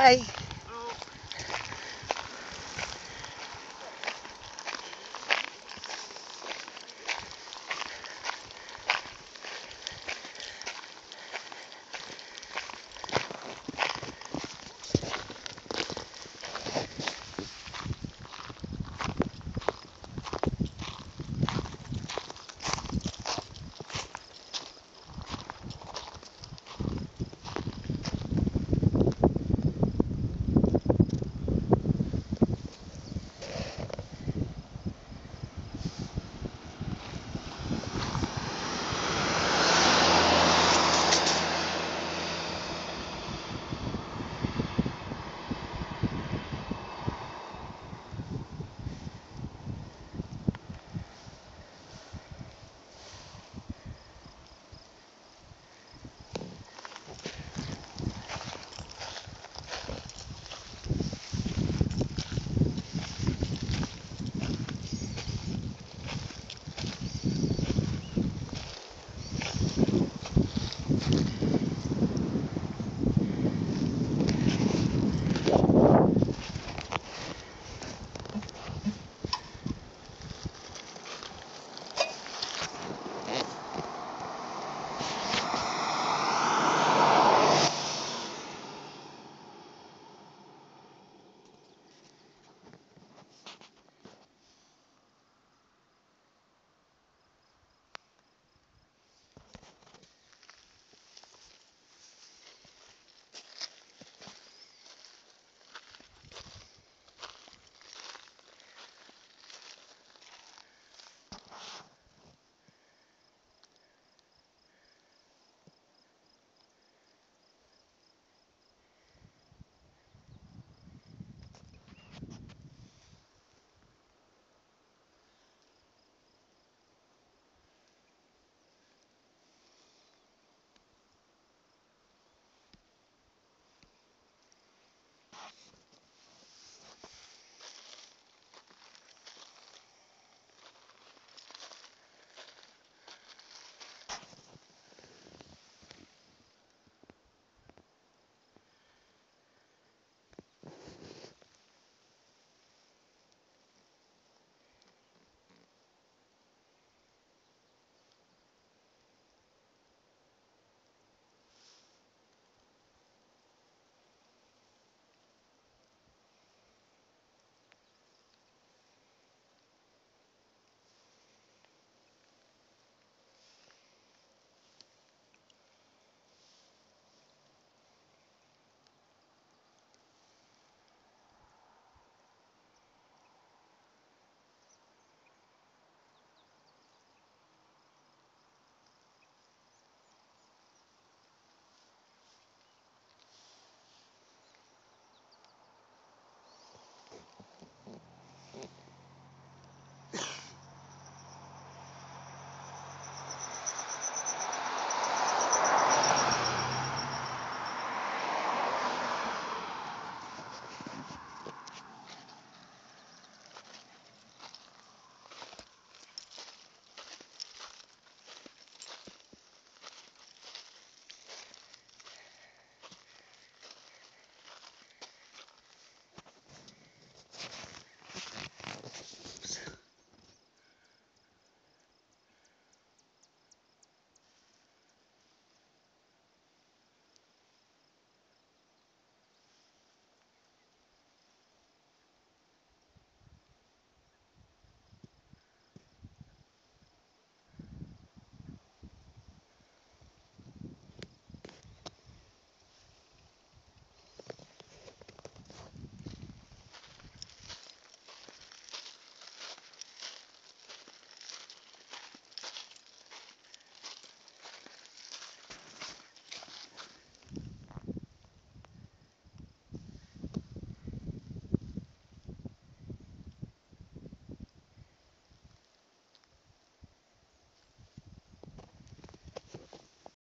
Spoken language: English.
Bye.